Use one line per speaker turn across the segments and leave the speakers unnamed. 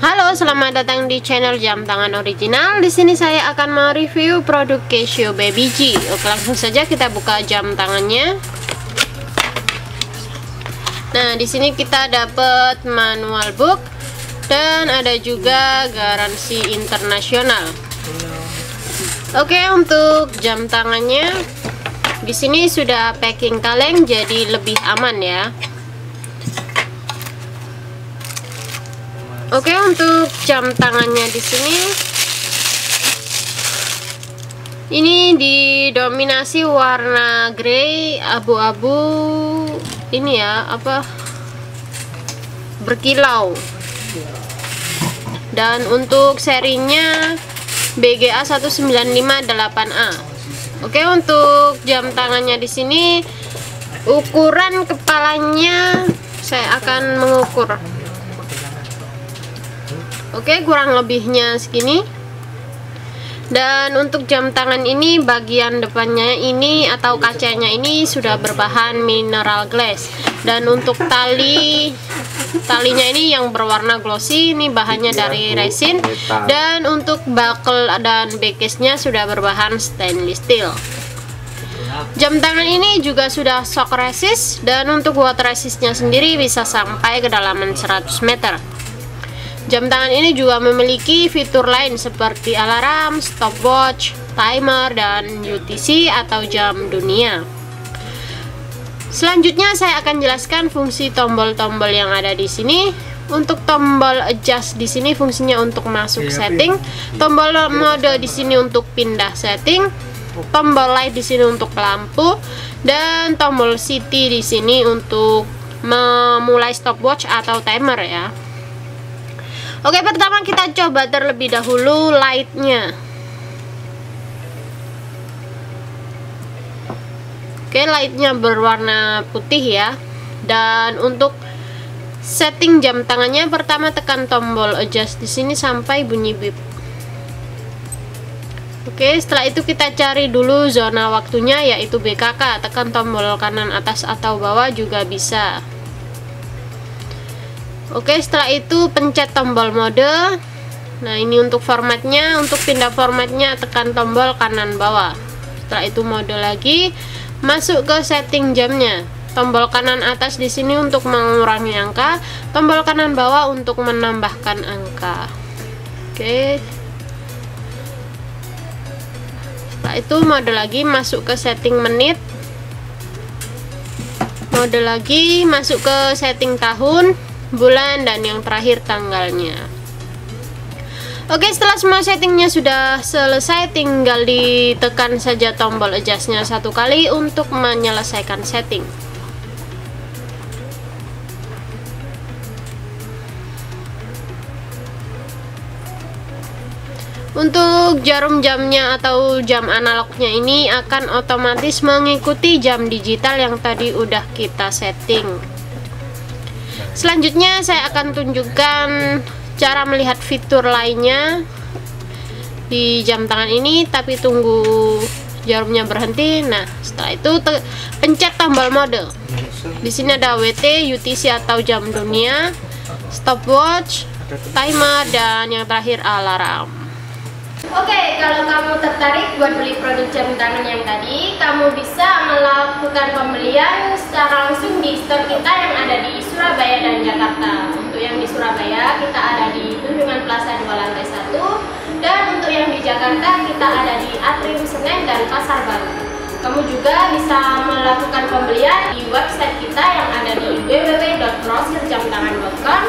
Halo, selamat datang di channel Jam Tangan Original. Di sini saya akan mereview produk Casio Baby G. Oke, langsung saja kita buka jam tangannya. Nah, di sini kita dapat manual book dan ada juga garansi internasional. Oke, untuk jam tangannya di sini sudah packing kaleng jadi lebih aman ya. Oke, untuk jam tangannya di sini ini didominasi warna grey abu-abu ini ya, apa? berkilau. Dan untuk serinya BGA 195-8A. Oke, untuk jam tangannya di sini ukuran kepalanya saya akan mengukur Oke, kurang lebihnya segini. Dan untuk jam tangan ini bagian depannya ini atau kacanya ini sudah berbahan mineral glass. Dan untuk tali talinya ini yang berwarna glossy ini bahannya dari resin dan untuk buckle dan backcase-nya sudah berbahan stainless steel. Jam tangan ini juga sudah shock resist dan untuk water resistnya sendiri bisa sampai kedalaman 100 meter. Jam tangan ini juga memiliki fitur lain seperti alarm, stopwatch, timer, dan UTC atau jam dunia. Selanjutnya saya akan jelaskan fungsi tombol-tombol yang ada di sini. Untuk tombol adjust di sini fungsinya untuk masuk iya, setting, tombol mode di sini untuk pindah setting, tombol light di sini untuk lampu, dan tombol city di sini untuk memulai stopwatch atau timer ya. Oke pertama kita coba terlebih dahulu lightnya. Oke lightnya berwarna putih ya. Dan untuk setting jam tangannya pertama tekan tombol adjust di sini sampai bunyi bip Oke setelah itu kita cari dulu zona waktunya yaitu BKK tekan tombol kanan atas atau bawah juga bisa Oke setelah itu pencet tombol mode. Nah ini untuk formatnya. Untuk pindah formatnya tekan tombol kanan bawah. Setelah itu mode lagi. Masuk ke setting jamnya. Tombol kanan atas di sini untuk mengurangi angka. Tombol kanan bawah untuk menambahkan angka. Oke. Setelah itu mode lagi masuk ke setting menit. Mode lagi masuk ke setting tahun bulan dan yang terakhir tanggalnya. Oke setelah semua settingnya sudah selesai tinggal ditekan saja tombol adjustnya satu kali untuk menyelesaikan setting. Untuk jarum jamnya atau jam analognya ini akan otomatis mengikuti jam digital yang tadi udah kita setting Selanjutnya saya akan tunjukkan cara melihat fitur lainnya di jam tangan ini tapi tunggu jarumnya berhenti. Nah, setelah itu pencet tombol mode. Di sini ada WT, UTC atau jam dunia, stopwatch, timer dan yang terakhir alarm. Oke, kalau kamu tertarik buat beli produk jam tangan yang tadi, kamu bisa melakukan pembelian secara langsung di store kita yang ada di Surabaya dan Jakarta. Untuk yang di Surabaya, kita ada di Tunjungan Plaza 2 lantai 1, dan untuk yang di Jakarta, kita ada di Atrium Senen dan Pasar Baru. Kamu juga bisa melakukan pembelian di website kita yang ada di www.grosirjamtangan.com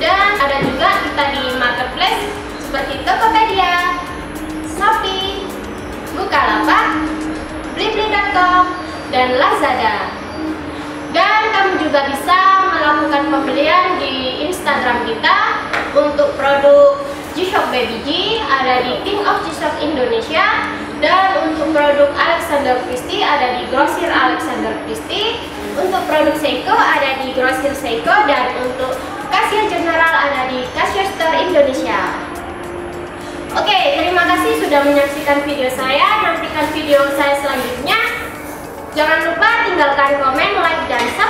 dan ada juga kita di marketplace seperti Tokopedia, Shopee, Bukalapak, Blibli.com, dan Lazada. Dan kamu juga bisa melakukan pembelian di Instagram kita untuk produk G-Shock Baby G ada di King of G-Shock Indonesia dan untuk produk Alexander Christie ada di Grosir Alexander Christie untuk produk Seiko ada di Grosir Seiko dan untuk Casio General ada di sudah menyaksikan video saya. Nantikan video saya selanjutnya. Jangan lupa tinggalkan komen, like, dan subscribe.